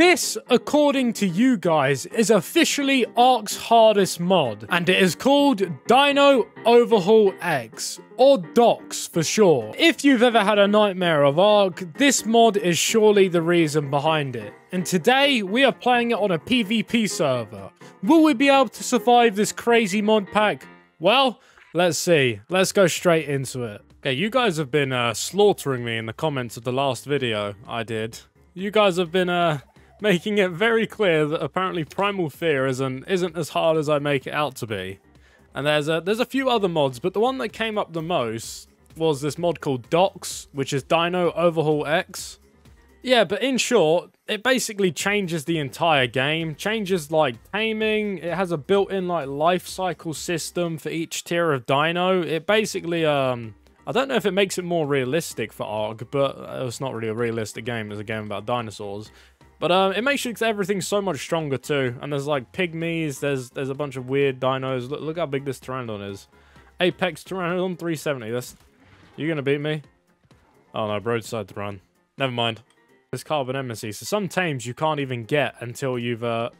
This, according to you guys, is officially Ark's hardest mod, and it is called Dino Overhaul X, or DOX for sure. If you've ever had a nightmare of Ark, this mod is surely the reason behind it. And today, we are playing it on a PvP server. Will we be able to survive this crazy mod pack? Well, let's see. Let's go straight into it. Okay, you guys have been uh, slaughtering me in the comments of the last video I did. You guys have been uh, making it very clear that apparently Primal Fear isn't isn't as hard as I make it out to be. And there's a there's a few other mods, but the one that came up the most was this mod called DOX, which is Dino Overhaul X. Yeah, but in short, it basically changes the entire game, changes like taming, it has a built-in like life cycle system for each tier of dino. It basically um I don't know if it makes it more realistic for Ark, but it's not really a realistic game, it's a game about dinosaurs. But um, it makes everything so much stronger too. And there's like pygmies, there's there's a bunch of weird dinos. Look, look how big this Pteranodon is. Apex Pteranodon 370. That's You gonna beat me? Oh no, broadside to run. Never mind. It's Carbon Embassy. So some tames you can't even get until you've... uh.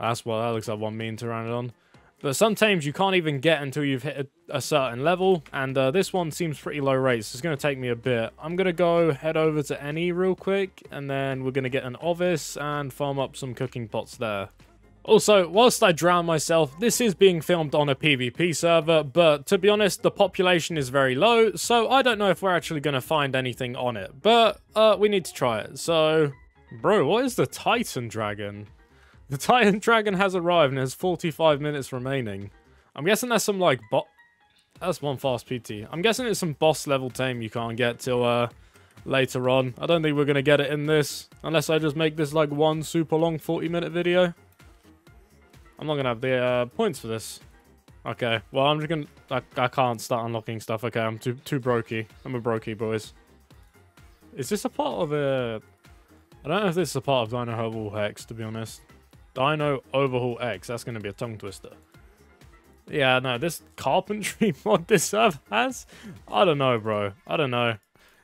That's what that looks like one mean Pteranodon. But sometimes you can't even get until you've hit a, a certain level, and uh, this one seems pretty low rate, So it's going to take me a bit. I'm going to go head over to NE real quick, and then we're going to get an Ovis and farm up some cooking pots there. Also, whilst I drown myself, this is being filmed on a PvP server, but to be honest, the population is very low, so I don't know if we're actually going to find anything on it. But, uh, we need to try it, so... Bro, what is the Titan Dragon? The Titan Dragon has arrived and has 45 minutes remaining. I'm guessing that's some, like, bot... That's one fast PT. I'm guessing it's some boss level tame you can't get till, uh, later on. I don't think we're going to get it in this, unless I just make this, like, one super long 40-minute video. I'm not going to have the, uh, points for this. Okay, well, I'm just going to... I can't start unlocking stuff. Okay, I'm too, too brokey. I'm a brokey, boys. Is this a part of a... I don't know if this is a part of Dino Herbal Hex, to be honest. Dino Overhaul X. That's going to be a tongue twister. Yeah, no, this carpentry mod this server has? I don't know, bro. I don't know.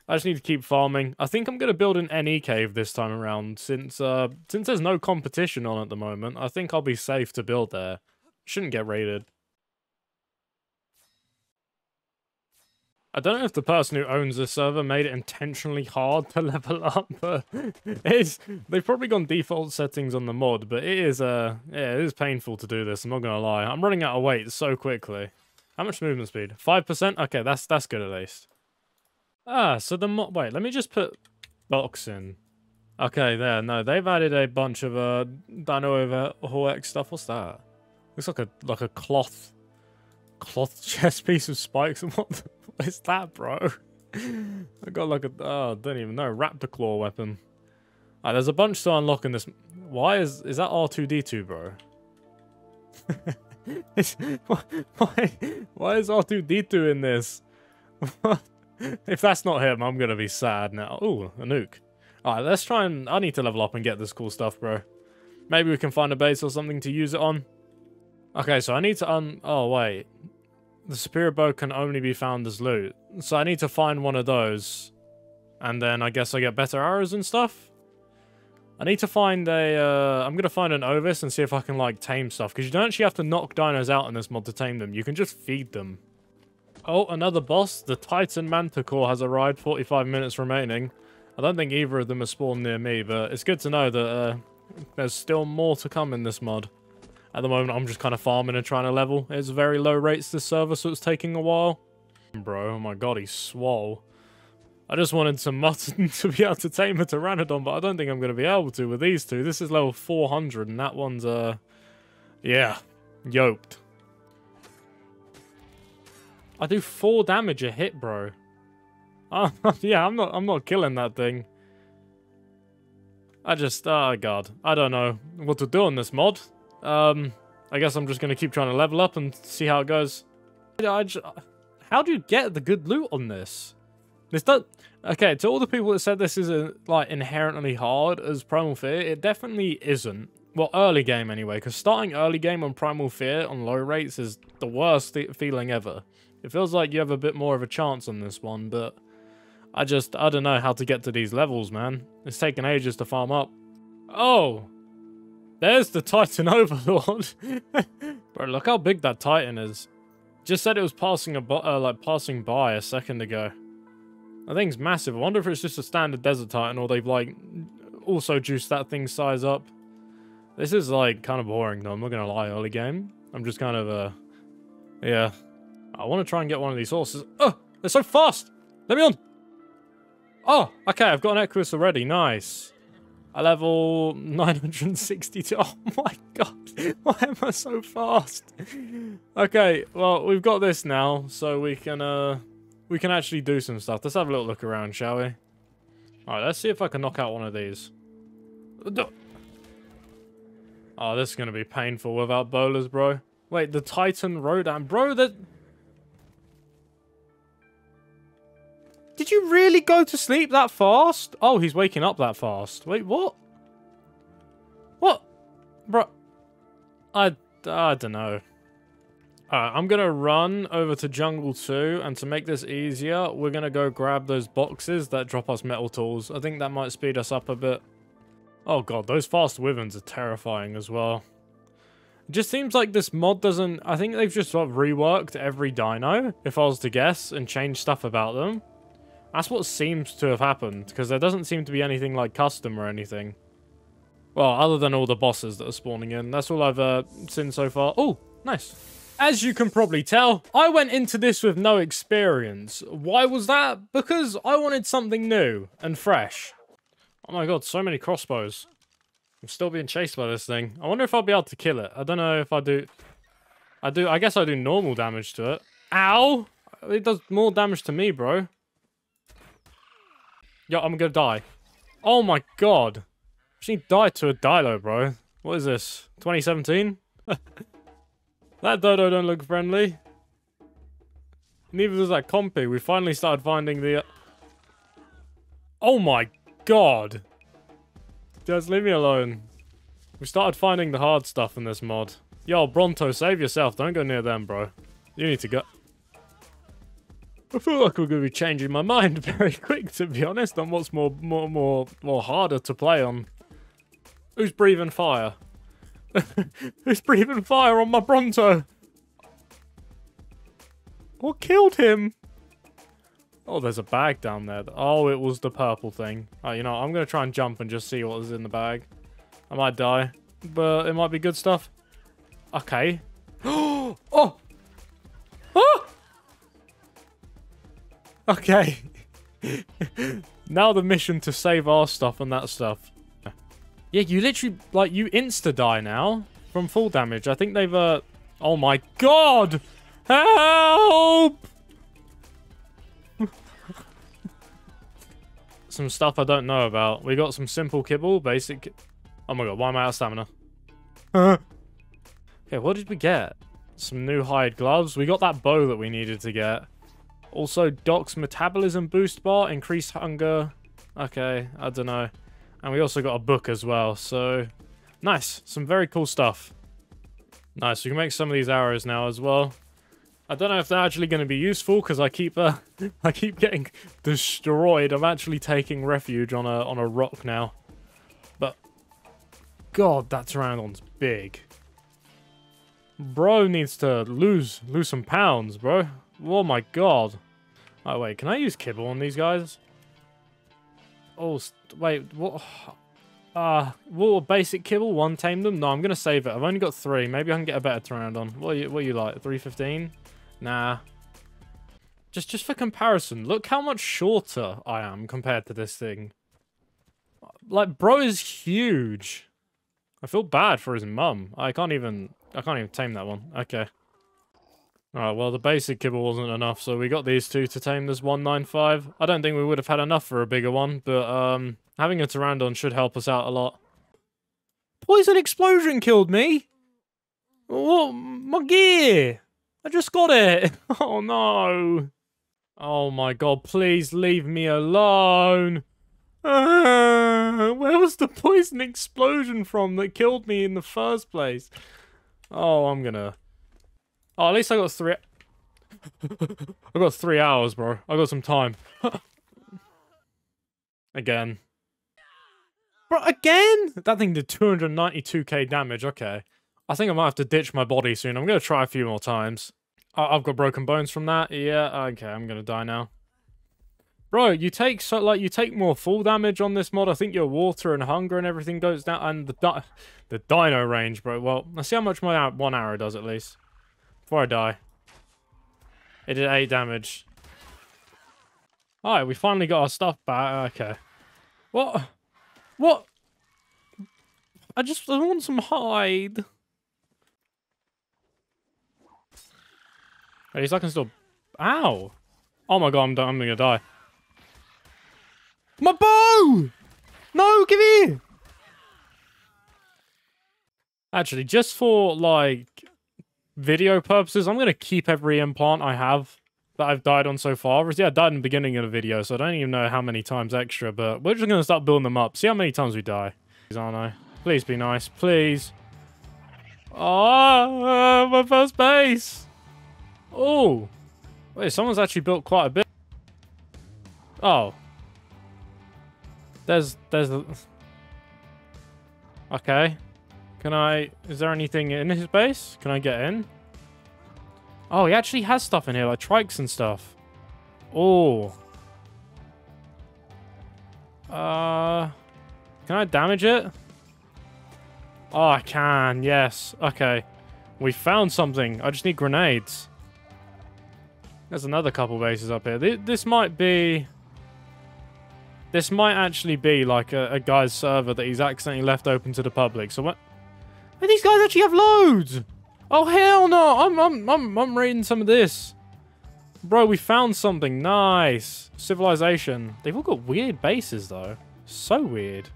I just need to keep farming. I think I'm going to build an NE cave this time around, since uh, since there's no competition on at the moment. I think I'll be safe to build there. Shouldn't get raided. I don't know if the person who owns the server made it intentionally hard to level up, but it's they've probably gone default settings on the mod, but it is uh yeah, it is painful to do this, I'm not gonna lie. I'm running out of weight so quickly. How much movement speed? Five percent? Okay, that's that's good at least. Ah, so the mod wait, let me just put box in. Okay, there, no, they've added a bunch of uh Dino over X stuff. What's that? Looks like a like a cloth cloth chest piece of spikes. And what what is that, bro? I got like a, oh, I don't even know, raptor claw weapon. Right, there's a bunch to unlock in this. Why is, is that R2-D2, bro? why, why is R2-D2 in this? if that's not him, I'm gonna be sad now. Ooh, a nuke. Alright, let's try and... I need to level up and get this cool stuff, bro. Maybe we can find a base or something to use it on. Okay, so I need to un... Oh, wait. The superior bow can only be found as loot. So I need to find one of those. And then I guess I get better arrows and stuff. I need to find a... Uh, I'm going to find an Ovis and see if I can, like, tame stuff. Because you don't actually have to knock dinos out in this mod to tame them. You can just feed them. Oh, another boss. The Titan Manticore has arrived. 45 minutes remaining. I don't think either of them are spawned near me, but it's good to know that uh, there's still more to come in this mod. At the moment, I'm just kind of farming and trying to level. It's very low rates this server, so it's taking a while. Bro, oh my god, he's swole. I just wanted some mutton to be able to tame a Pteranodon, but I don't think I'm going to be able to with these two. This is level 400, and that one's, uh... Yeah, yoked. I do 4 damage a hit, bro. Oh, yeah, I'm not, I'm not killing that thing. I just, oh god. I don't know what to do on this mod. Um, I guess I'm just going to keep trying to level up and see how it goes. Just, how do you get the good loot on this? This does... Okay, to all the people that said this isn't, like, inherently hard as Primal Fear, it definitely isn't. Well, early game anyway, because starting early game on Primal Fear on low rates is the worst feeling ever. It feels like you have a bit more of a chance on this one, but I just, I don't know how to get to these levels, man. It's taken ages to farm up. Oh. There's the Titan Overlord. Bro, look how big that Titan is. Just said it was passing a uh, like passing by a second ago. That thing's massive. I wonder if it's just a standard Desert Titan or they've like also juiced that thing's size up. This is like kind of boring though, I'm not gonna lie, early game. I'm just kind of uh yeah. I want to try and get one of these horses. Oh, they're so fast! Let me on! Oh, okay, I've got an Equus already. Nice. I level 962. Oh my god. Why am I so fast? Okay, well, we've got this now, so we can, uh, we can actually do some stuff. Let's have a little look around, shall we? Alright, let's see if I can knock out one of these. Oh, this is going to be painful without bolas, bro. Wait, the Titan Rodan. Bro, that... Did you really go to sleep that fast? Oh, he's waking up that fast. Wait, what? What? Bro. I, I don't know. Alright, I'm gonna run over to Jungle 2, and to make this easier, we're gonna go grab those boxes that drop us metal tools. I think that might speed us up a bit. Oh god, those fast wyverns are terrifying as well. It just seems like this mod doesn't... I think they've just sort of reworked every dino, if I was to guess, and changed stuff about them. That's what seems to have happened, because there doesn't seem to be anything like custom or anything. Well, other than all the bosses that are spawning in. That's all I've uh, seen so far. Oh, nice. As you can probably tell, I went into this with no experience. Why was that? Because I wanted something new and fresh. Oh my god, so many crossbows. I'm still being chased by this thing. I wonder if I'll be able to kill it. I don't know if I do... I do. I guess I do normal damage to it. Ow! It does more damage to me, bro. Yo, I'm gonna die. Oh my god. She died to a Dilo, bro. What is this? 2017? that Dodo don't look friendly. Neither does that Compy. We finally started finding the... Uh... Oh my god. Just leave me alone. We started finding the hard stuff in this mod. Yo, Bronto, save yourself. Don't go near them, bro. You need to go... I feel like we're going to be changing my mind very quick, to be honest, on what's more, more, more, more harder to play on. Who's breathing fire? Who's breathing fire on my Bronto? What killed him? Oh, there's a bag down there. Oh, it was the purple thing. Oh, you know, I'm going to try and jump and just see what is in the bag. I might die, but it might be good stuff. Okay. oh! Oh! Okay. now the mission to save our stuff and that stuff. Yeah, you literally, like, you insta-die now from full damage. I think they've, uh... Oh my god! Help! some stuff I don't know about. We got some simple kibble, basic... Oh my god, why am I out of stamina? okay, what did we get? Some new hide gloves. We got that bow that we needed to get. Also, Doc's metabolism boost bar, increased hunger. Okay, I don't know. And we also got a book as well, so... Nice, some very cool stuff. Nice, we can make some of these arrows now as well. I don't know if they're actually going to be useful because I keep uh, I keep getting destroyed. I'm actually taking refuge on a on a rock now. But God, that pteranodon's big. Bro needs to lose lose some pounds, bro. Oh my god. Oh wait, can I use kibble on these guys? Oh wait, what? Uh, what basic kibble? One tame them? No, I'm gonna save it. I've only got three. Maybe I can get a better pteranodon. What are you, what are you like? 315? Nah. Just, just for comparison, look how much shorter I am compared to this thing. Like, bro is huge. I feel bad for his mum. I can't even, I can't even tame that one. Okay. Alright, well, the basic kibble wasn't enough, so we got these two to tame this 195. I don't think we would have had enough for a bigger one, but um, having a Pterandon should help us out a lot. Poison explosion killed me! Oh, my gear! I just got it. Oh no. Oh my god, please leave me alone. Uh, where was the poison explosion from that killed me in the first place? Oh, I'm gonna... Oh, at least I got three... I got three hours, bro. I got some time. Again. Bro, again? That thing did 292k damage. Okay. I think I might have to ditch my body soon. I'm going to try a few more times. I've got broken bones from that. Yeah, okay, I'm going to die now. Bro, you take so like you take more full damage on this mod. I think your water and hunger and everything goes down, and the di the dino range, bro. Well, let's see how much my one arrow does at least before I die. It did eight damage. All right, we finally got our stuff back. Okay, what? What? I just I want some hide. At least I can still. Ow! Oh my god, I'm, I'm gonna die. My bow! No, give here! Actually, just for, like, video purposes, I'm going to keep every implant I have that I've died on so far. Yeah, I died in the beginning of the video, so I don't even know how many times extra, but we're just going to start building them up. See how many times we die. Please, Aren't I? Please be nice. Please. Oh, my first base. Oh. Wait, someone's actually built quite a bit. Oh. There's, there's... Okay. Can I... Is there anything in his base? Can I get in? Oh, he actually has stuff in here, like trikes and stuff. Oh. Uh... Can I damage it? Oh, I can. Yes. Okay. We found something. I just need grenades. There's another couple bases up here. This might be... This might actually be like a, a, guy's server that he's accidentally left open to the public. So what? And these guys actually have loads. Oh hell no! I'm I'm I'm I'm reading some of this. Bro, we found something nice. Civilization. They've all got weird bases though. So weird.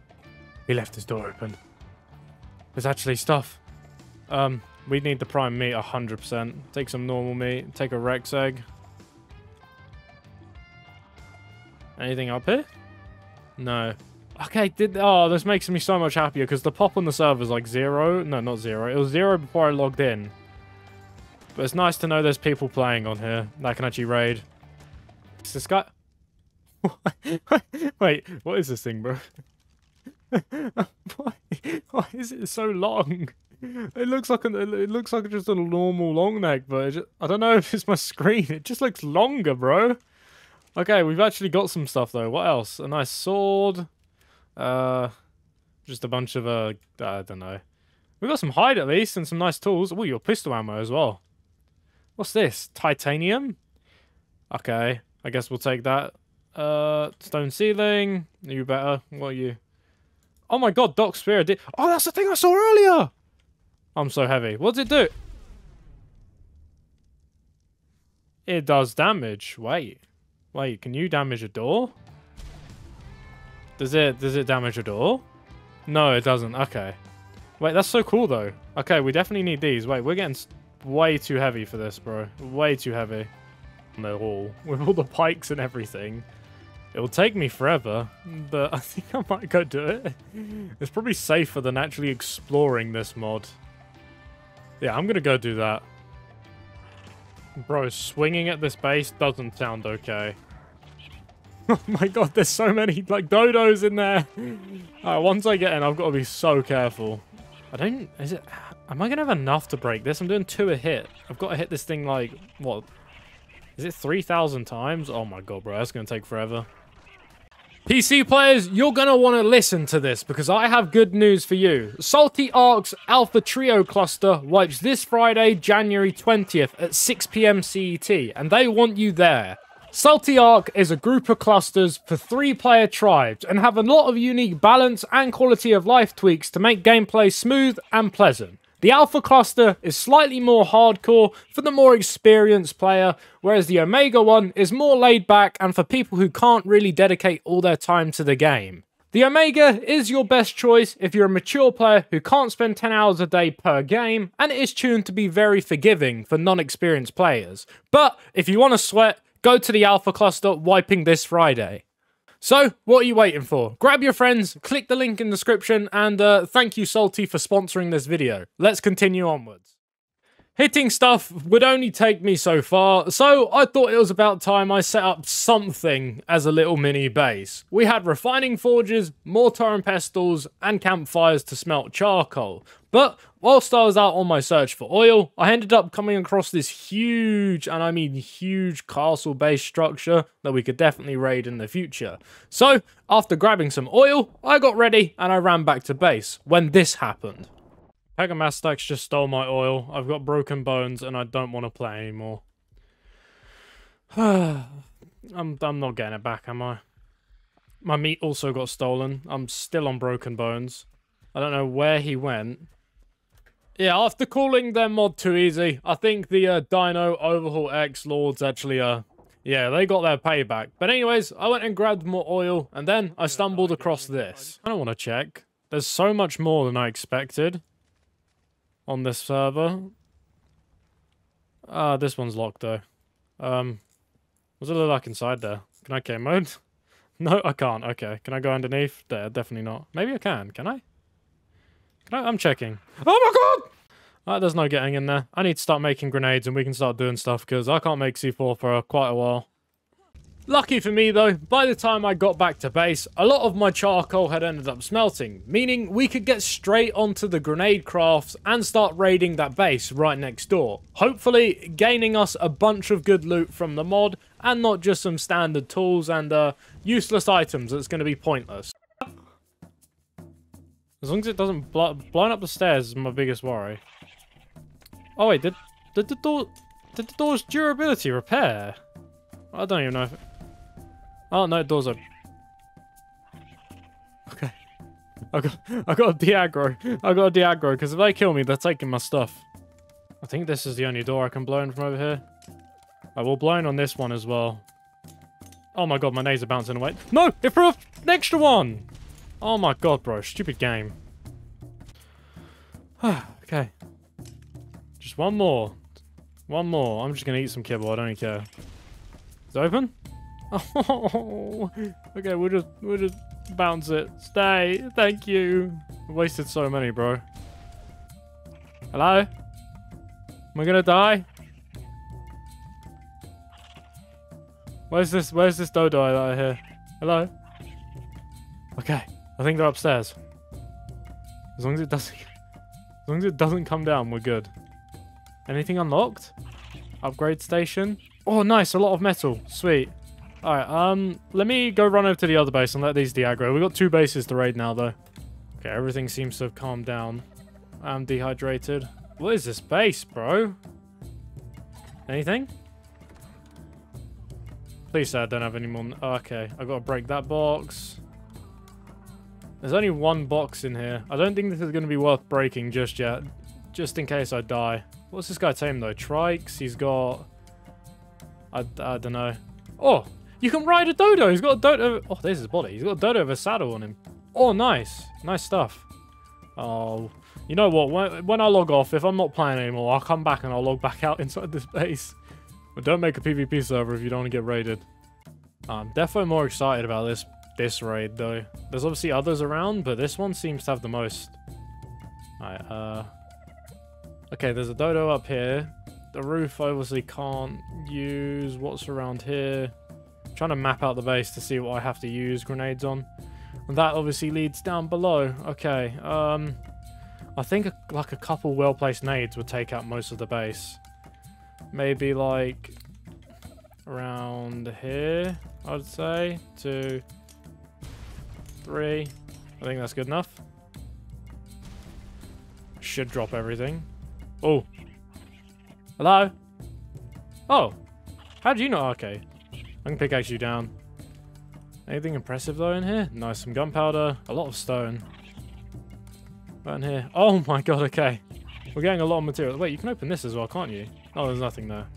He left his door open. There's actually stuff. Um, we need the prime meat 100%. Take some normal meat. Take a Rex egg. Anything up here? No. Okay, did oh, this makes me so much happier because the pop on the server is like zero. No, not zero. It was zero before I logged in. But it's nice to know there's people playing on here that can actually raid. Is this guy... Wait, what is this thing, bro? why, why is it so long? It looks like a, it looks like just a normal long neck, but just, I don't know if it's my screen. It just looks longer, bro. Okay, we've actually got some stuff though. What else? A nice sword. Uh, just a bunch of uh, I don't know. We got some hide at least and some nice tools. Oh, your pistol ammo as well. What's this? Titanium. Okay, I guess we'll take that. Uh, stone ceiling. You better. What are you? Oh my god, Doc Spear did. Oh, that's the thing I saw earlier. I'm so heavy. What does it do? It does damage. Wait. Wait, can you damage a door? Does it does it damage a door? No, it doesn't. Okay. Wait, that's so cool though. Okay, we definitely need these. Wait, we're getting way too heavy for this, bro. Way too heavy. No all. With all the pikes and everything. It will take me forever, but I think I might go do it. It's probably safer than actually exploring this mod. Yeah, I'm gonna go do that. Bro, swinging at this base doesn't sound okay. Oh my god, there's so many, like, dodos in there. Once I get in, I've got to be so careful. I don't... Is it... Am I going to have enough to break this? I'm doing two a hit. I've got to hit this thing, like, what? Is it 3,000 times? Oh my god, bro, that's going to take forever. PC players, you're going to want to listen to this because I have good news for you. Salty Ark's Alpha Trio cluster wipes this Friday, January 20th at 6pm CET, and they want you there. Salty Ark is a group of clusters for three player tribes and have a lot of unique balance and quality of life tweaks to make gameplay smooth and pleasant. The Alpha cluster is slightly more hardcore for the more experienced player, whereas the Omega one is more laid back and for people who can't really dedicate all their time to the game. The Omega is your best choice if you're a mature player who can't spend 10 hours a day per game, and it is tuned to be very forgiving for non-experienced players. But if you want to sweat, go to the Alpha Cluster wiping this Friday. So, what are you waiting for? Grab your friends, click the link in the description, and uh, thank you, Salty, for sponsoring this video. Let's continue onwards. Hitting stuff would only take me so far, so I thought it was about time I set up something as a little mini base. We had refining forges, mortar and pestles, and campfires to smelt charcoal. But whilst I was out on my search for oil, I ended up coming across this huge, and I mean huge castle base structure that we could definitely raid in the future. So, after grabbing some oil, I got ready and I ran back to base when this happened. Pegomastax just stole my oil. I've got broken bones and I don't want to play anymore. I'm I'm not getting it back, am I? My meat also got stolen. I'm still on broken bones. I don't know where he went. Yeah, after calling their mod too easy, I think the uh, Dino Overhaul X Lords actually, uh, yeah, they got their payback. But anyways, I went and grabbed more oil, and then I stumbled across this. I don't want to check. There's so much more than I expected on this server. Ah, uh, this one's locked though. Um, what's it look like inside there? Can I game mode? no, I can't. Okay, can I go underneath? There, definitely not. Maybe I can. Can I? I? I'm checking. Oh my god! Right, there's no getting in there. I need to start making grenades and we can start doing stuff because I can't make C4 for quite a while. Lucky for me though, by the time I got back to base, a lot of my charcoal had ended up smelting, meaning we could get straight onto the grenade crafts and start raiding that base right next door. Hopefully gaining us a bunch of good loot from the mod and not just some standard tools and uh, useless items that's going to be pointless. As long as it doesn't blow blowing up the stairs is my biggest worry. Oh wait, did, did the door did the door's durability repair? I don't even know if Oh, no, doors are... Okay. I got, I got a Diagro. I got a Diagro, because if they kill me, they're taking my stuff. I think this is the only door I can blow in from over here. I will blow in on this one as well. Oh my god, my knees are bouncing away. No! It threw an extra one! Oh my god, bro. Stupid game. okay. Just one more. One more. I'm just gonna eat some kibble. I don't care. Is it open? Oh, okay, we'll just we'll just bounce it. Stay. Thank you. Wasted so many, bro. Hello? Am I gonna die? Where's this where's this dodo that I hear? Hello? Okay. I think they're upstairs. As long as it doesn't as long as it doesn't come down, we're good. Anything unlocked? Upgrade station? Oh nice, a lot of metal. Sweet. Alright, um, let me go run over to the other base and let these deaggro. We've got two bases to raid now, though. Okay, everything seems to have calmed down. I'm dehydrated. What is this base, bro? Anything? Please say I don't have any more... Okay, i got to break that box. There's only one box in here. I don't think this is going to be worth breaking just yet. Just in case I die. What's this guy tame, though? Trikes? He's got... I, I don't know. Oh, you can ride a dodo. He's got a dodo. Oh, there's his body. He's got a dodo with a saddle on him. Oh, nice. Nice stuff. Oh, you know what? When, when I log off, if I'm not playing anymore, I'll come back and I'll log back out inside this base. But don't make a PvP server if you don't want to get raided. I'm definitely more excited about this this raid, though. There's obviously others around, but this one seems to have the most. Alright, uh... Okay, there's a dodo up here. The roof obviously can't use. What's around here? I'm trying to map out the base to see what I have to use grenades on. And that obviously leads down below. Okay, um... I think a, like a couple well-placed nades would take out most of the base. Maybe like around here, I'd say. Two, three. I think that's good enough. Should drop everything. Oh. Hello? Oh. How do you know? Okay. I can pickaxe you down. Anything impressive though in here? Nice, some gunpowder, a lot of stone. Right in here. Oh my god, okay. We're getting a lot of material. Wait, you can open this as well, can't you? Oh, there's nothing there.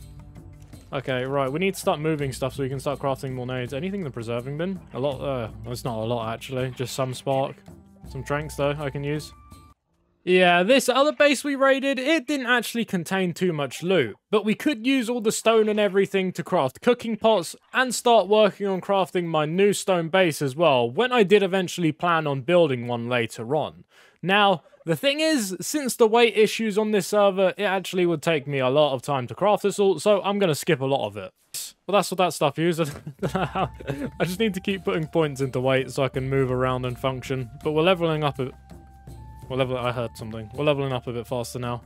Okay, right, we need to start moving stuff so we can start crafting more nades. Anything in the preserving bin? A lot, uh, it's not a lot actually, just some spark. Some tranks though, I can use. Yeah, this other base we raided, it didn't actually contain too much loot, but we could use all the stone and everything to craft cooking pots and start working on crafting my new stone base as well, when I did eventually plan on building one later on. Now, the thing is, since the weight issues on this server, it actually would take me a lot of time to craft this all, so I'm going to skip a lot of it. Well, that's what that stuff uses. I just need to keep putting points into weight so I can move around and function. But we're leveling up a... We're leveling... I heard something. We're leveling up a bit faster now.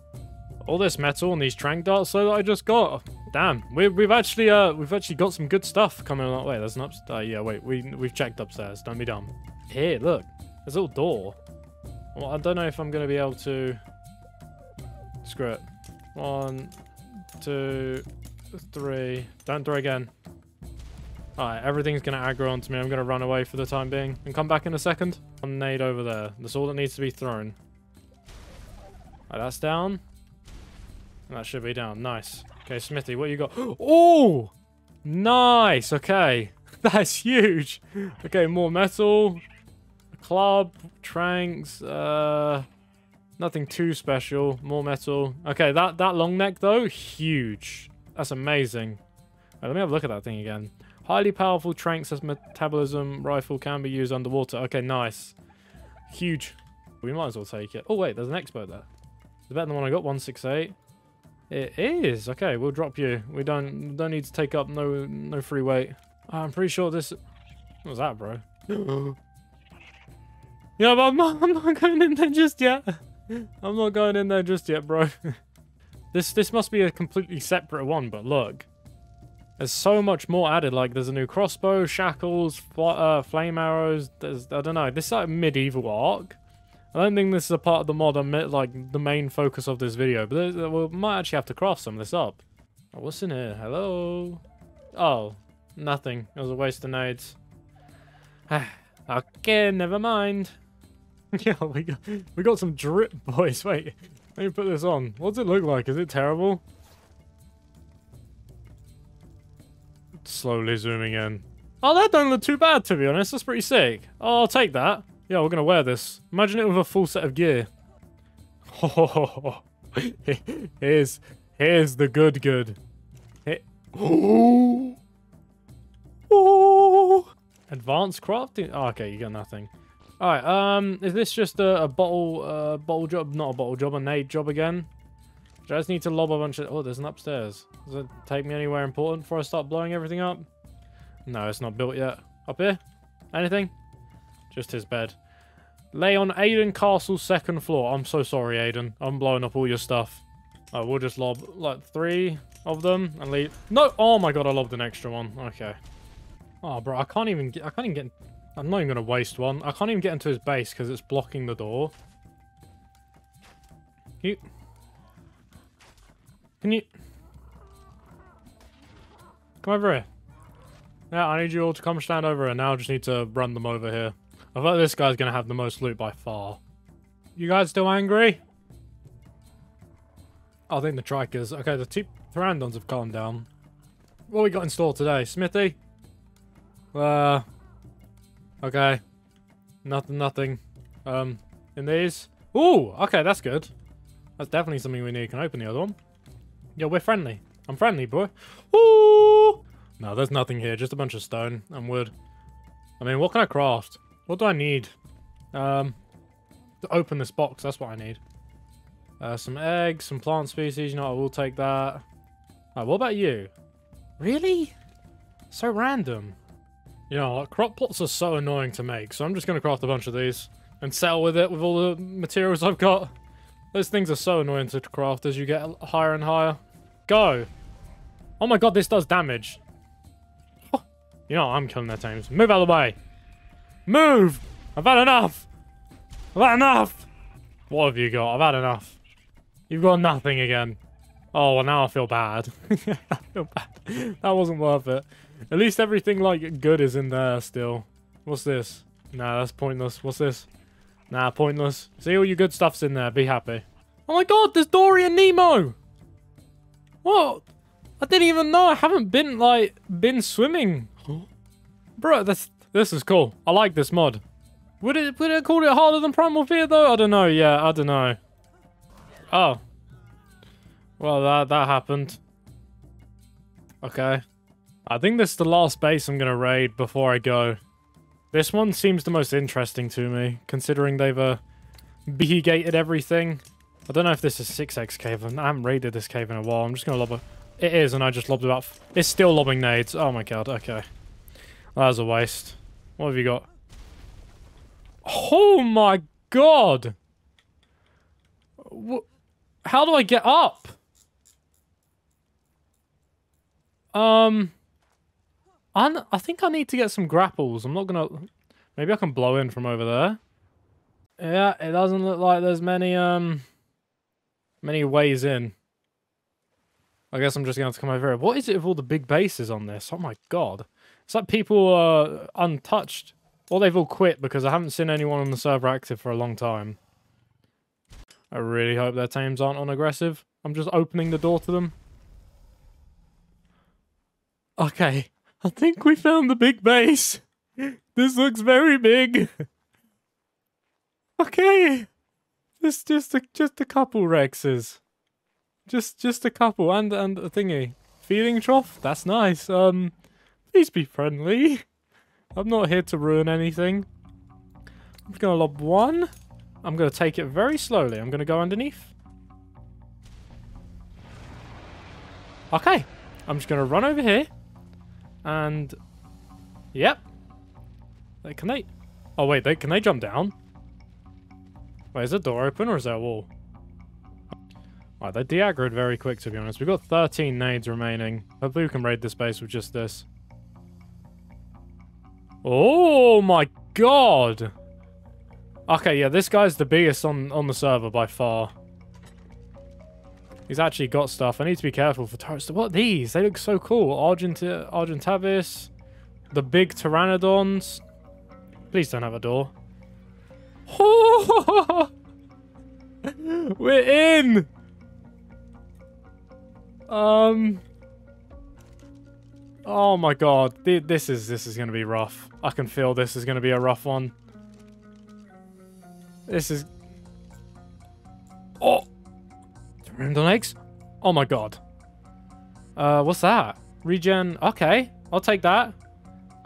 All this metal and these trank darts though, that I just got. Damn, we, we've actually uh we've actually got some good stuff coming on. Wait, there's an upstairs. Uh, yeah, wait, we we've checked upstairs. Don't be dumb. Here, look, there's a little door. Well, I don't know if I'm gonna be able to. Screw it. One, two, three. Don't throw again. Alright, everything's going to aggro onto me. I'm going to run away for the time being and come back in a second. One nade over there. That's all that needs to be thrown. That's down. And that should be down. Nice. Okay, Smithy, what you got? Oh! Nice! Okay. That's huge. Okay, more metal. Club. Tranks. Uh... Nothing too special. More metal. Okay, that, that long neck, though, huge. That's amazing. Right, let me have a look at that thing again. Highly powerful tranks as metabolism rifle can be used underwater. Okay, nice. Huge. We might as well take it. Oh, wait, there's an expert there. It's better than the one I got, 168. It is. Okay, we'll drop you. We don't don't need to take up no no free weight. I'm pretty sure this... What was that, bro? yeah, but I'm not, I'm not going in there just yet. I'm not going in there just yet, bro. this this must be a completely separate one, but look. There's so much more added. Like, there's a new crossbow, shackles, fl uh, flame arrows. There's, I don't know. This is like medieval Ark. I don't think this is a part of the mod, like, the main focus of this video. But we might actually have to craft some of this up. Oh, what's in here? Hello? Oh, nothing. It was a waste of nades. okay, never mind. yeah, we got, we got some drip, boys. Wait, let me put this on. What does it look like? Is it terrible? Slowly zooming in. Oh, that don't look too bad, to be honest. That's pretty sick. Oh, I'll take that. Yeah, we're going to wear this. Imagine it with a full set of gear. Oh, here's, here's the good good. Oh, oh. Advanced crafting? Oh, okay, you got nothing. Alright, um, is this just a, a bottle, uh, bottle job? Not a bottle job, a nade job again? Do I just need to lob a bunch of... Oh, there's an upstairs. Does it take me anywhere important before I start blowing everything up? No, it's not built yet. Up here? Anything? Just his bed. Lay on Aiden Castle's second floor. I'm so sorry, Aiden. I'm blowing up all your stuff. Oh, we'll just lob, like, three of them and leave. No! Oh my god, I lobbed an extra one. Okay. Oh, bro, I can't even get... I can't even get... I'm not even going to waste one. I can't even get into his base because it's blocking the door. Can you... Can you... Come over here. Yeah, I need you all to come stand over here. Now I just need to run them over here. I thought this guy's going to have the most loot by far. You guys still angry? I think the Trikers. Okay, the two Pterandons have calmed down. What we got in store today? Smithy? Uh... Okay. Nothing, nothing. Um, in these? Ooh, okay, that's good. That's definitely something we need. Can I open the other one? Yeah, we're friendly. I'm friendly, boy. Ooh! No, there's nothing here. Just a bunch of stone and wood. I mean, what can I craft? What do I need? Um, to open this box, that's what I need. Uh, some eggs, some plant species, you know, I will take that. What about you? Really? So random. You know, crop plots are so annoying to make, so I'm just going to craft a bunch of these and sell with it with all the materials I've got. Those things are so annoying to craft as you get higher and higher. Go! Oh my god, this does damage. You know, I'm killing their teams. Move out of the way. Move! I've had enough! I've had enough! What have you got? I've had enough. You've got nothing again. Oh, well, now I feel bad. I feel bad. That wasn't worth it. At least everything, like, good is in there still. What's this? Nah, that's pointless. What's this? Nah, pointless. See, all your good stuff's in there. Be happy. Oh my god, there's Dory and Nemo! What? I didn't even know. I haven't been, like, been swimming. Bro, this this is cool. I like this mod. Would it would it call it harder than Primal Fear though? I don't know. Yeah, I don't know. Oh. Well, that that happened. Okay. I think this is the last base I'm gonna raid before I go. This one seems the most interesting to me, considering they've uh behegated everything. I don't know if this is 6x cave. I haven't raided this cave in a while. I'm just going to lob a... It is, and I just lobbed about... It's still lobbing nades. Oh my god, okay. That was a waste. What have you got? Oh my god! How do I get up? Um... I, I think I need to get some grapples. I'm not gonna... Maybe I can blow in from over there. Yeah, it doesn't look like there's many, um... Many ways in. I guess I'm just going to have to come over here. What is it with all the big bases on this? Oh my god. It's like people are untouched. Or they've all quit because I haven't seen anyone on the server active for a long time. I really hope their teams aren't on aggressive. I'm just opening the door to them. Okay. I think we found the big base. This looks very big. Okay. Just just a just a couple Rexes. Just just a couple and and a thingy. Feeding trough? That's nice. Um please be friendly. I'm not here to ruin anything. I'm gonna lob one. I'm gonna take it very slowly. I'm gonna go underneath. Okay. I'm just gonna run over here. And yep. Can they Oh wait, they can they jump down? Wait, is the door open or is that a wall? Right, they de-aggroed very quick to be honest. We've got 13 nades remaining. Hopefully we can raid this base with just this. Oh my god! Okay, yeah, this guy's the biggest on, on the server by far. He's actually got stuff. I need to be careful for turrets. What these? They look so cool. Argent Argentavis. The big Pteranodons. Please don't have a door. We're in! Um... Oh my god. This is this is going to be rough. I can feel this is going to be a rough one. This is... Oh! Random eggs? Oh my god. Uh, what's that? Regen. Okay, I'll take that.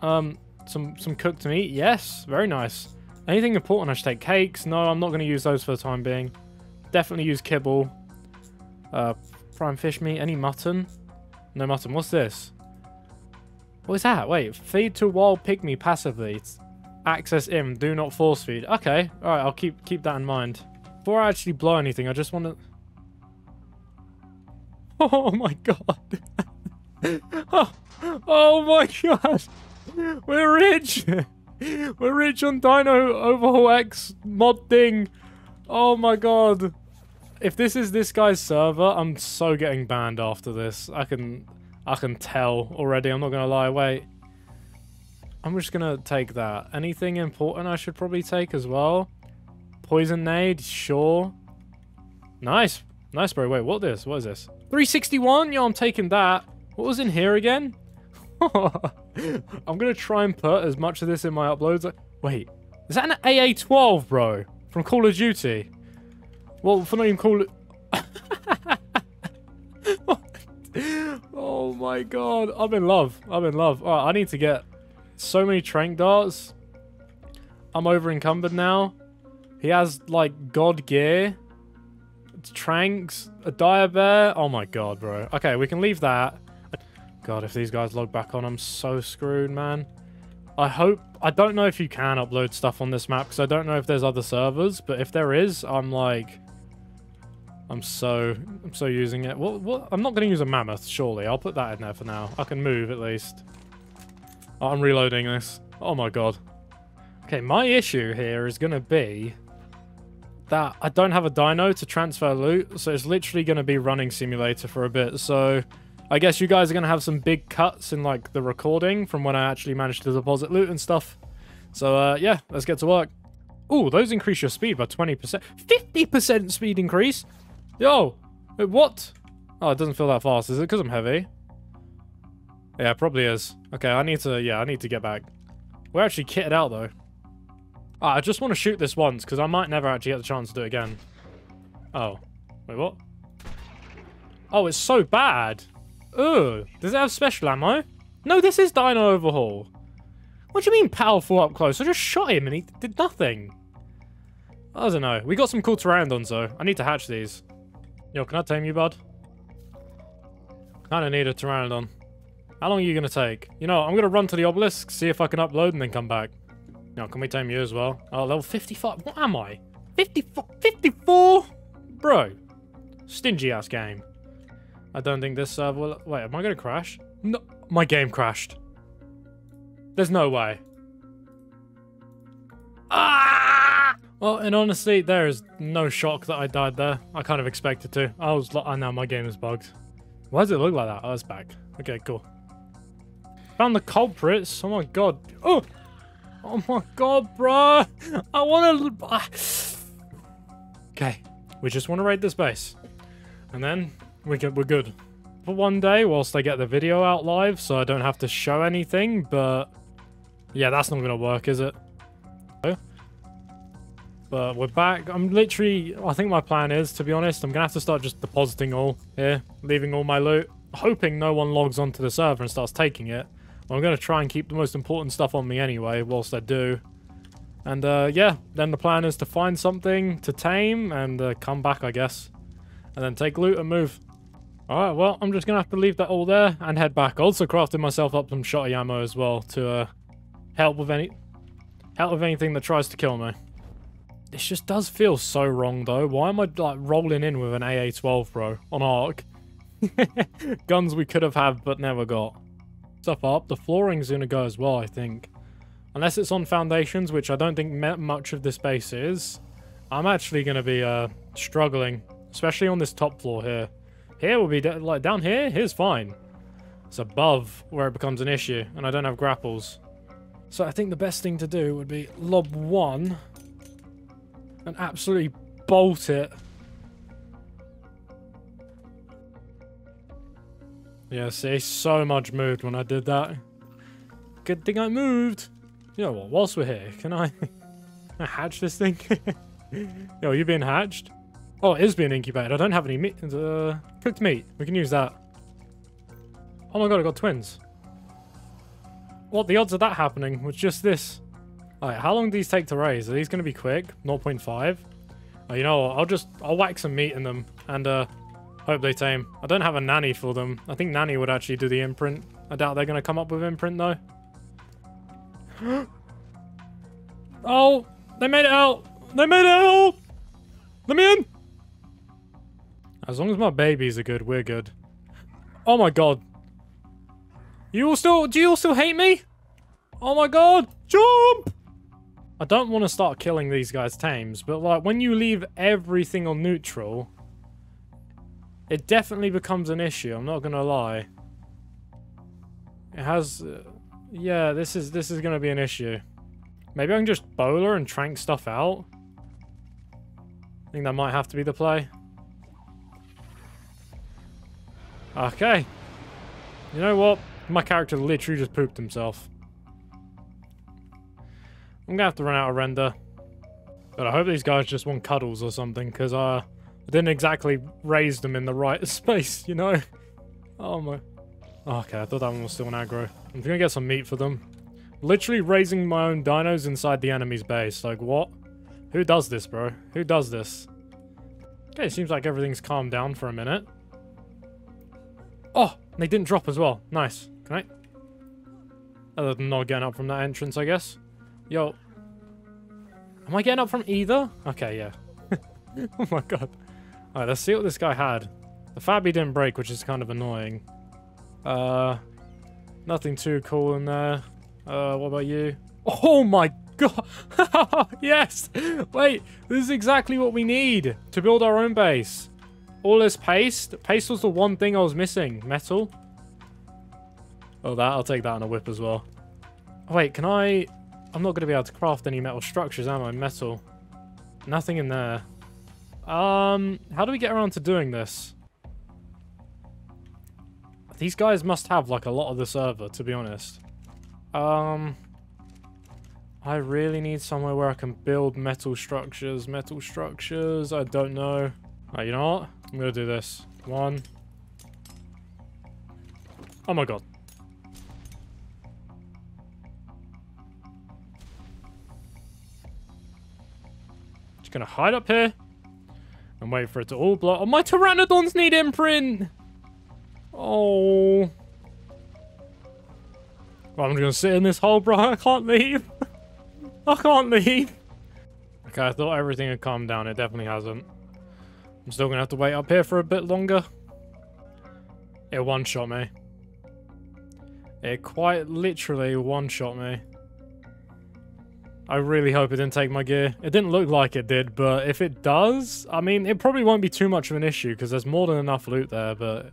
Um, some some cooked meat. Yes, very nice. Anything important? I should take cakes. No, I'm not going to use those for the time being. Definitely use kibble. Uh, prime fish meat. Any mutton? No mutton. What's this? What is that? Wait, feed to wild pygmy passively. It's access im. Do not force feed. Okay, all right. I'll keep keep that in mind. Before I actually blow anything, I just want to. Oh my god. oh, oh my god. We're rich. We're rich on Dino Overhaul X mod thing. Oh my god. If this is this guy's server, I'm so getting banned after this. I can I can tell already, I'm not gonna lie. Wait. I'm just gonna take that. Anything important I should probably take as well? Poison nade, sure. Nice. Nice, bro. Wait, what this? What is this? 361? Yo, I'm taking that. What was in here again? I'm going to try and put as much of this in my uploads. Wait, is that an AA-12, bro? From Call of Duty? Well, for not even Call it... oh my god. I'm in love. I'm in love. Alright, I need to get so many trank darts. I'm over encumbered now. He has, like, god gear. Tranks. A dire bear. Oh my god, bro. Okay, we can leave that. God, if these guys log back on, I'm so screwed, man. I hope... I don't know if you can upload stuff on this map, because I don't know if there's other servers, but if there is, I'm like... I'm so... I'm so using it. What? What? I'm not going to use a mammoth, surely. I'll put that in there for now. I can move, at least. Oh, I'm reloading this. Oh my god. Okay, my issue here is going to be that I don't have a dino to transfer loot, so it's literally going to be running simulator for a bit, so... I guess you guys are going to have some big cuts in like the recording from when I actually managed to deposit loot and stuff. So uh, yeah, let's get to work. Ooh, those increase your speed by 20%. 50% speed increase? Yo, what? Oh, it doesn't feel that fast. Is it because I'm heavy? Yeah, probably is. Okay, I need to, yeah, I need to get back. We're actually kitted out though. Ah, I just want to shoot this once because I might never actually get the chance to do it again. Oh, wait, what? Oh, it's so bad. Ugh. Does it have special ammo? No, this is Dino Overhaul. What do you mean powerful up close? I just shot him and he did nothing. I don't know. We got some cool pteranodons though. I need to hatch these. Yo, can I tame you, bud? Kinda need a pteranodon. How long are you gonna take? You know, I'm gonna run to the obelisk, see if I can upload and then come back. Can we tame you as well? Oh, level 55. What am I? 54? 54? Bro. Stingy ass game. I don't think this server will... Wait, am I gonna crash? No, my game crashed. There's no way. Ah! Well, and honestly, there is no shock that I died there. I kind of expected to. I was like, I know my game is bugged. Why does it look like that? Oh, it's back. Okay, cool. Found the culprits. Oh my god. Oh! Oh my god, bro! I want to... Ah. Okay. We just want to raid this base. And then we can, we're good. For one day, whilst I get the video out live, so I don't have to show anything, but... Yeah, that's not to work, is it? But we're back. I'm literally... I think my plan is, to be honest, I'm to have to start just depositing all here. Leaving all my loot. Hoping no one logs onto the server and starts taking it. I'm going to try and keep the most important stuff on me anyway, whilst I do. And, uh, yeah, then the plan is to find something to tame and uh, come back, I guess. And then take loot and move. Alright, well, I'm just going to have to leave that all there and head back. Also crafted myself up some shotty ammo as well to uh, help with any help with anything that tries to kill me. This just does feel so wrong, though. Why am I, like, rolling in with an AA-12, bro, on Ark? Guns we could have had but never got. Stuff up. The flooring's going to go as well, I think. Unless it's on foundations, which I don't think much of this base is. I'm actually going to be uh, struggling, especially on this top floor here. Here will be, like, down here, here's fine. It's above where it becomes an issue, and I don't have grapples. So I think the best thing to do would be lob one and absolutely bolt it. Yeah, see, so much moved when I did that. Good thing I moved. You know what, whilst we're here, can I, can I hatch this thing? Yo, you being hatched? Oh, it is being incubated. I don't have any meat. Uh, cooked meat. We can use that. Oh my god, I got twins. What the odds of that happening was just this? Alright, how long do these take to raise? Are these going to be quick? 0.5? Oh, you know what? I'll just, I'll whack some meat in them and uh, hope they tame. I don't have a nanny for them. I think nanny would actually do the imprint. I doubt they're going to come up with imprint though. oh, they made it out. They made it out. Let me in. As long as my babies are good, we're good. Oh my god. You all still, do you all still hate me? Oh my god, jump! I don't want to start killing these guys' tames, but like when you leave everything on neutral, it definitely becomes an issue. I'm not gonna lie. It has, uh, yeah. This is this is gonna be an issue. Maybe I can just bola and trank stuff out. I think that might have to be the play. Okay. You know what? My character literally just pooped himself. I'm gonna have to run out of render. But I hope these guys just want cuddles or something, because uh, Didn't exactly raise them in the right space, you know? Oh my... Oh, okay, I thought that one was still an aggro. I'm gonna get some meat for them. Literally raising my own dinos inside the enemy's base. Like, what? Who does this, bro? Who does this? Okay, it seems like everything's calmed down for a minute. Oh, they didn't drop as well. Nice. Can I? Other than not getting up from that entrance, I guess. Yo. Am I getting up from either? Okay, yeah. oh my god. Alright, let's see what this guy had. The Fabby didn't break, which is kind of annoying. Uh, nothing too cool in there. Uh, what about you? Oh my god! yes! Wait, this is exactly what we need to build our own base. All this paste. Paste was the one thing I was missing. Metal. Oh, that. I'll take that on a whip as well. wait, can I... I'm not going to be able to craft any metal structures, am I? Metal. Nothing in there. Um, how do we get around to doing this? These guys must have, like, a lot of the server, to be honest. Um... I really need somewhere where I can build metal structures. Metal structures, I don't know. Right, you know what? I'm gonna do this. One. Oh my god. Just gonna hide up here and wait for it to all blow. Oh, my pteranodons need imprint. Oh. Well, I'm just gonna sit in this hole, bro. I can't leave. I can't leave. Okay, I thought everything had calmed down. It definitely hasn't. I'm still gonna have to wait up here for a bit longer. It one-shot me. It quite literally one-shot me. I really hope it didn't take my gear. It didn't look like it did, but if it does, I mean, it probably won't be too much of an issue because there's more than enough loot there, but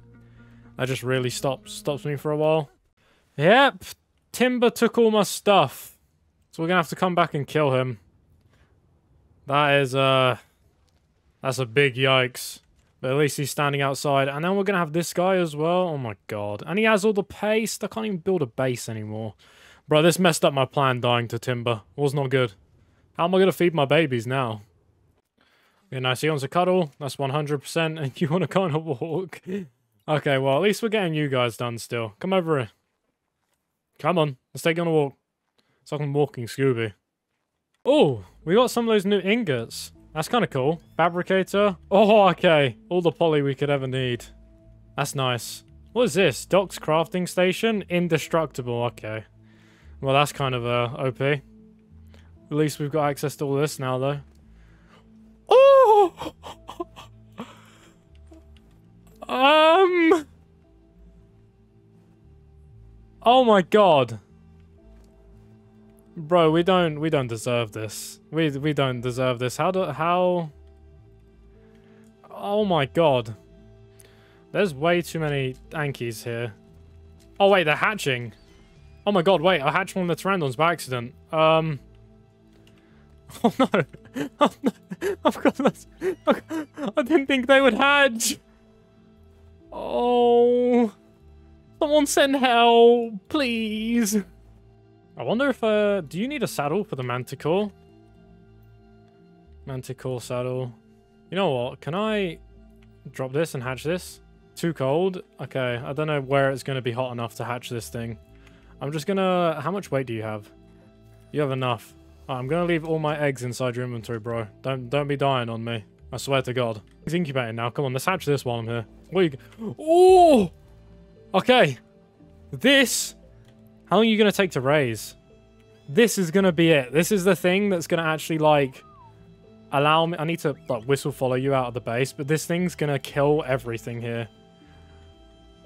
that just really stops stops me for a while. Yep, Timber took all my stuff. So we're going to have to come back and kill him. That is, uh, that's a big yikes. But at least he's standing outside. And then we're going to have this guy as well. Oh my god. And he has all the paste. I can't even build a base anymore. Bro, this messed up my plan dying to timber. It was not good. How am I going to feed my babies now? Yeah, nice. He wants a cuddle. That's 100%. And you want to on a walk. okay, well, at least we're getting you guys done still. Come over here. Come on. Let's take you on a walk. It's like I'm walking Scooby. Oh, we got some of those new ingots. That's kind of cool. Fabricator. Oh, okay. All the poly we could ever need. That's nice. What is this? DOX crafting station? Indestructible. Okay. Well, that's kind of uh, OP. At least we've got access to all this now, though. Oh! um... Oh my god. Bro, we don't we don't deserve this. We we don't deserve this. How do how Oh my god. There's way too many Ankies here. Oh wait, they're hatching. Oh my god, wait, I hatched one of the Pteranodons by accident. Um... Oh no! Oh no! I've got this. I didn't think they would hatch! Oh... Someone send help, please! I wonder if, uh... Do you need a saddle for the Manticore? Manticore saddle. You know what? Can I drop this and hatch this? Too cold? Okay, I don't know where it's going to be hot enough to hatch this thing. I'm just gonna... How much weight do you have? You have enough. Right, I'm gonna leave all my eggs inside your inventory, bro. Don't don't be dying on me. I swear to God. He's incubating now. Come on, let's hatch this while I'm here. What you... Oh! Okay. This... How long are you gonna take to raise? This is gonna be it. This is the thing that's gonna actually, like... Allow me... I need to, like, whistle follow you out of the base, but this thing's gonna kill everything here.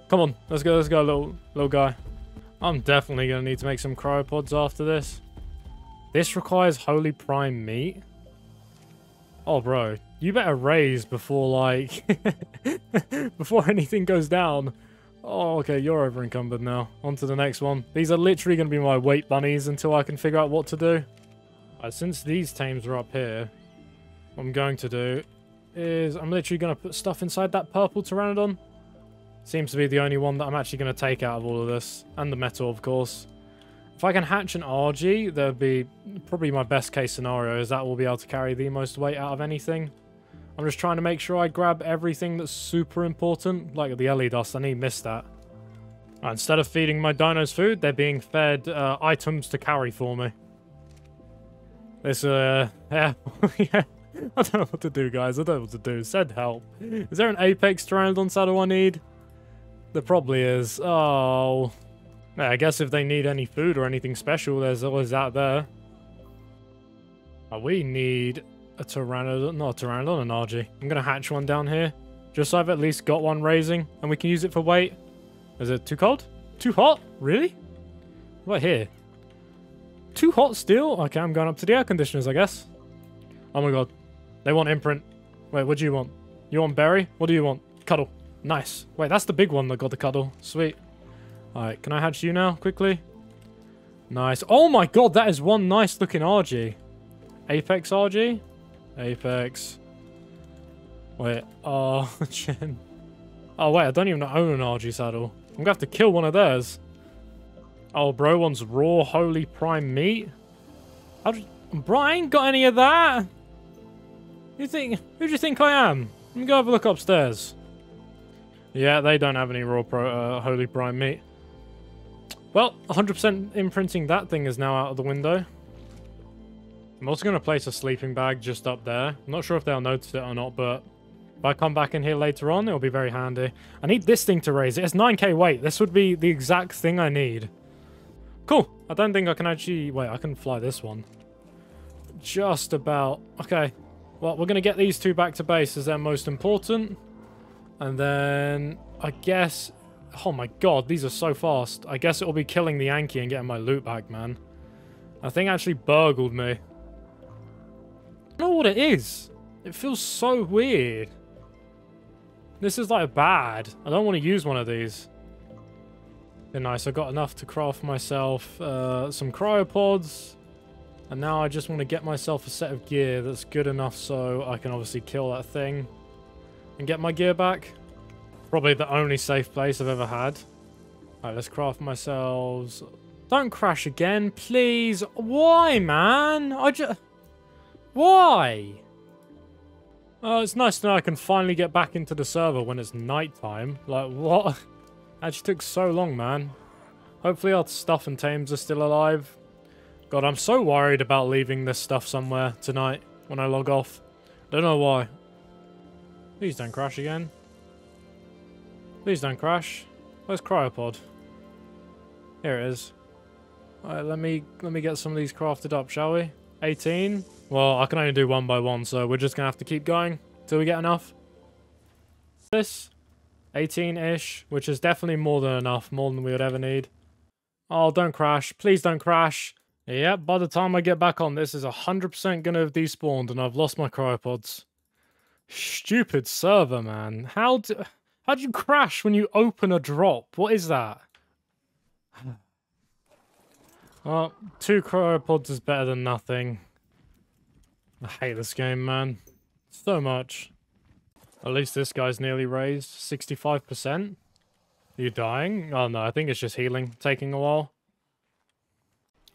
Come on, let's go, let's go, little, little guy. I'm definitely going to need to make some cryopods after this. This requires holy prime meat. Oh, bro. You better raise before, like... before anything goes down. Oh, okay. You're over encumbered now. On to the next one. These are literally going to be my weight bunnies until I can figure out what to do. Right, since these tames are up here, what I'm going to do is I'm literally going to put stuff inside that purple Pteranodon. Seems to be the only one that I'm actually going to take out of all of this. And the metal, of course. If I can hatch an RG, that would be probably my best case scenario, is that will be able to carry the most weight out of anything. I'm just trying to make sure I grab everything that's super important, like the Ellie dust. I need miss that. Right, instead of feeding my dinos food, they're being fed uh, items to carry for me. This, uh, yeah, yeah. I don't know what to do, guys. I don't know what to do. Said help. Is there an Apex Pteranodon saddle I need? There probably is. Oh. I guess if they need any food or anything special, there's always that there. Oh, we need a Pteranodon, not a Pteranodon, an RG. I'm going to hatch one down here. Just so I've at least got one raising, and we can use it for weight. Is it too cold? Too hot? Really? What here? Too hot still? Okay, I'm going up to the air conditioners, I guess. Oh my god. They want imprint. Wait, what do you want? You want berry? What do you want? Cuddle. Nice. Wait, that's the big one that got the cuddle. Sweet. Alright, can I hatch you now, quickly? Nice. Oh my god, that is one nice looking RG. Apex RG? Apex. Wait, oh. Oh wait, I don't even own an RG saddle. I'm gonna have to kill one of theirs. Oh, bro wants raw holy prime meat? How did... Bro, I ain't got any of that! You think... Who do you think I am? Let me go have a look upstairs. Yeah, they don't have any raw pro, uh, Holy Prime meat. Well, 100% imprinting that thing is now out of the window. I'm also going to place a sleeping bag just up there. I'm not sure if they'll notice it or not, but if I come back in here later on, it'll be very handy. I need this thing to raise it. It's 9k weight. This would be the exact thing I need. Cool. I don't think I can actually... Wait, I can fly this one. Just about. Okay. Well, we're going to get these two back to base as they're most important. And then I guess... Oh my god, these are so fast. I guess it'll be killing the Anki and getting my loot back, man. I think actually burgled me. I don't know what it is. It feels so weird. This is like bad. I don't want to use one of these. Been nice. I got enough to craft myself uh, some cryopods. And now I just want to get myself a set of gear that's good enough so I can obviously kill that thing. And get my gear back. Probably the only safe place I've ever had. Alright, let's craft myself... Don't crash again, please. Why, man? I just... Why? Oh, it's nice to know I can finally get back into the server when it's nighttime. Like, what? Actually took so long, man. Hopefully our stuff and tames are still alive. God, I'm so worried about leaving this stuff somewhere tonight when I log off. Don't know why. Please don't crash again. Please don't crash. Where's Cryopod? Here it is. Alright, let me let me get some of these crafted up, shall we? 18. Well, I can only do one by one, so we're just to have to keep going till we get enough. This, 18-ish, which is definitely more than enough, more than we would ever need. Oh, don't crash. Please don't crash. Yep, by the time I get back on, this is 100% going to have despawned and I've lost my cryopods. Stupid server, man. How do, how do you crash when you open a drop? What is that? Well, two cryopods is better than nothing. I hate this game, man. So much. At least this guy's nearly raised. 65%? Are you dying? Oh no, I think it's just healing. Taking a while.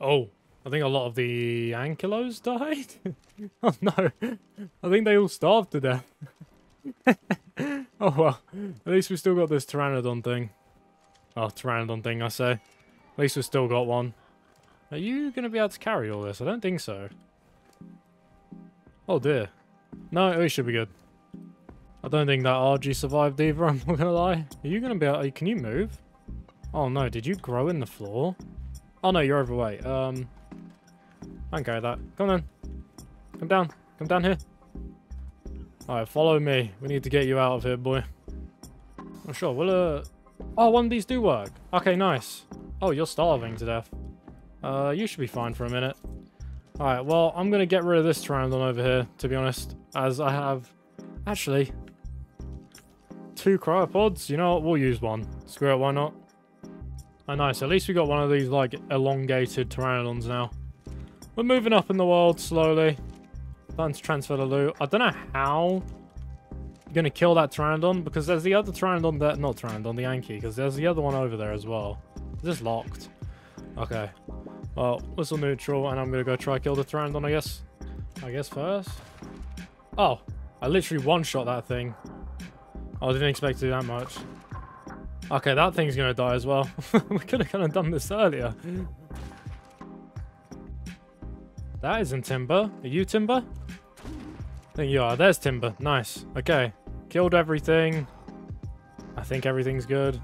Oh, I think a lot of the Ankylos died? oh no, I think they all starved to death. oh well, at least we still got this Pteranodon thing. Oh, Pteranodon thing, I say. At least we still got one. Are you going to be able to carry all this? I don't think so. Oh dear. No, we should be good. I don't think that RG survived either, I'm not gonna lie. Are you gonna be able- can you move? Oh no, did you grow in the floor? Oh no, you're overweight. Um, I can carry that. Come on Come down. Come down here. Alright, follow me. We need to get you out of here, boy. I'm sure, will uh... Oh, one of these do work. Okay, nice. Oh, you're starving to death. Uh, you should be fine for a minute. Alright, well, I'm going to get rid of this Pteranodon over here, to be honest, as I have, actually, two cryopods. You know what? We'll use one. Screw it, why not? Oh, nice. At least we got one of these, like, elongated Pteranodons now. We're moving up in the world slowly. Time to transfer the loot. I don't know how I'm going to kill that Pteranodon, because there's the other Pteranodon there. Not Pteranodon, the Yankee, because there's the other one over there as well. Is this locked? Okay. Well, whistle neutral, and I'm gonna go try kill the Pteranodon, I guess. I guess first. Oh, I literally one-shot that thing. Oh, I didn't expect to do that much. Okay, that thing's gonna die as well. we could have kind of done this earlier. That isn't Timber. Are you Timber? I think you are. There's Timber. Nice. Okay. Killed everything. I think everything's good.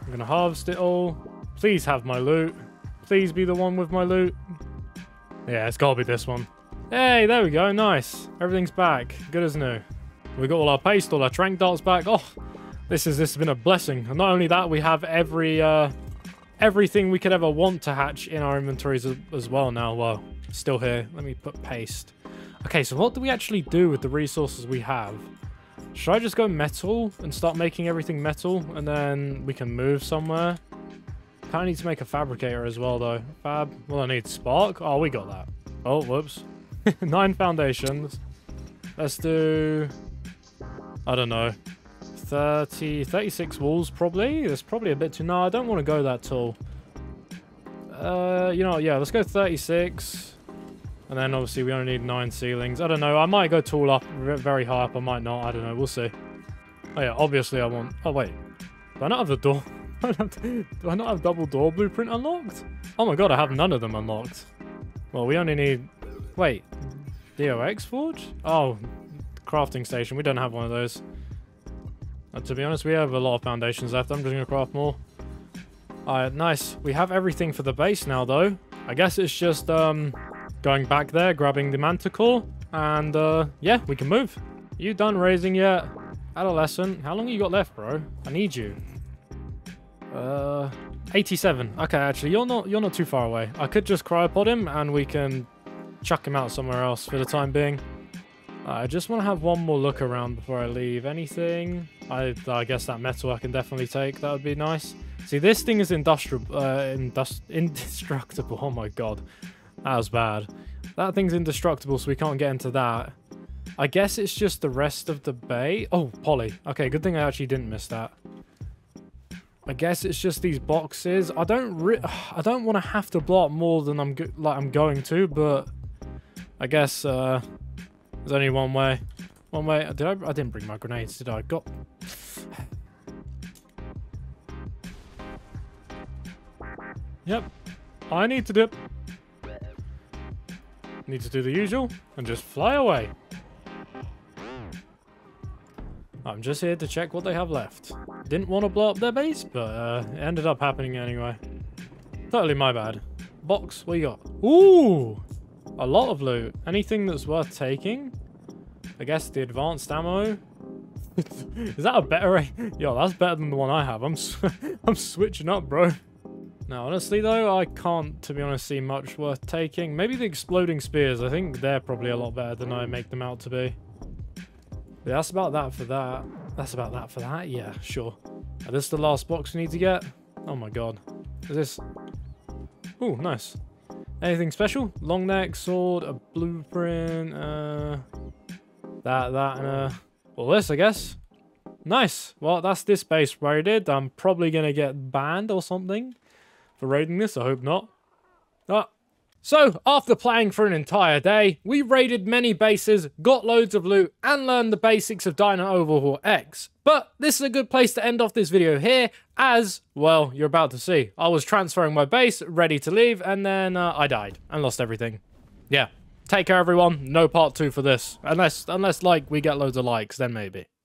I'm gonna harvest it all. Please have my loot. Please be the one with my loot. Yeah, it's gotta be this one. Hey, there we go. Nice. Everything's back. Good as new. We got all our paste, all our trank darts back. Oh, this is this has been a blessing. And not only that, we have every uh, everything we could ever want to hatch in our inventories as well now. Well, still here. Let me put paste. Okay, so what do we actually do with the resources we have? Should I just go metal and start making everything metal and then we can move somewhere? Kind of need to make a fabricator as well, though. Fab. Well, I need spark. Oh, we got that. Oh, whoops. Nine foundations. Let's do... I don't know. 30... 36 walls, probably? That's probably a bit too... No, I don't want to go that tall. Uh, you know, yeah, let's go 36. And then, obviously, we only need nine ceilings. I don't know. I might go tall up, very high up. I might not. I don't know. We'll see. Oh, yeah, obviously I want... Oh, wait. Do I not have the door? Do I not have double door blueprint unlocked? Oh my god, I have none of them unlocked. Well, we only need Wait, DOX Forge? Oh, crafting station. We don't have one of those. Uh, to be honest, we have a lot of foundations left. I'm just going to craft more. Alright, nice. We have everything for the base now, though. I guess it's just um, going back there, grabbing the manticore, and uh, yeah, we can move. You done raising yet? Adolescent, how long you got left, bro? I need you. Uh, 87. Okay, actually, you're not you're not too far away. I could just cryopod him, and we can chuck him out somewhere else for the time being. I just want to have one more look around before I leave. Anything? I, I guess that metal I can definitely take. That would be nice. See, this thing is industrial, uh, indust indestructible. Oh my god. That was bad. That thing's indestructible, so we can't get into that. I guess it's just the rest of the bay. Oh, poly. Okay, good thing I actually didn't miss that. I guess it's just these boxes. I don't I don't want to have to block more than I'm like I'm going to, but I guess uh, there's only one way. One way. Did I? I didn't bring my grenades, did I? Got. Yep. I need to dip. Need to do the usual and just fly away. I'm just here to check what they have left. Didn't want to blow up their base, but uh, it ended up happening anyway. Totally my bad. Box, what you got? Ooh! A lot of loot. Anything that's worth taking? I guess the advanced ammo. Is that a better... Yo, that's better than the one I have. I'm, I'm switching up, bro. Now, honestly, though, I can't, to be honest, see much worth taking. Maybe the exploding spears. I think they're probably a lot better than I make them out to be. That's about that for that. That's about that for that. Yeah, sure. Is this the last box we need to get? Oh my god. Is this... Oh, nice. Anything special? Long neck, sword, a blueprint, uh... That, that, and uh... Well, this, I guess. Nice. Well, that's this base raided. I'm probably going to get banned or something for raiding this. I hope not. Ah, so, after playing for an entire day, we raided many bases, got loads of loot, and learned the basics of Dino Overhaul X. But this is a good place to end off this video here, as, well, you're about to see. I was transferring my base, ready to leave, and then uh, I died and lost everything. Yeah. Take care, everyone. No part two for this. Unless, unless, like, we get loads of likes, then maybe.